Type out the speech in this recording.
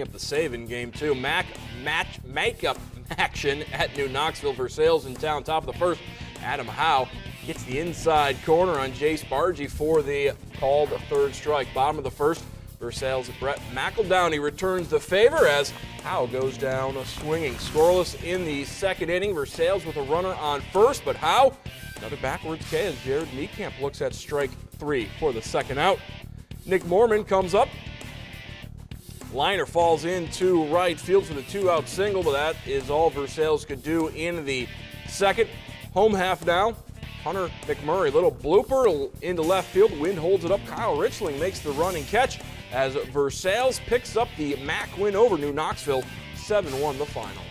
up the save in game two. MAC match makeup action at New Knoxville Versailles in town. Top of the first, Adam Howe gets the inside corner on Jace Bargy for the called third strike. Bottom of the first, Versailles Brett McEldowney returns the favor as Howe goes down swinging. Scoreless in the second inning. Versailles with a runner on first, but Howe, another backwards K as Jared Niekamp looks at strike three for the second out. Nick Mormon comes up. Liner falls into right field for the two-out single, but that is all Versailles could do in the second. Home half now. Hunter McMurray, little blooper into left field. Wind holds it up. Kyle Richling makes the running catch as Versailles picks up the MAC win over New Knoxville, 7-1 the final.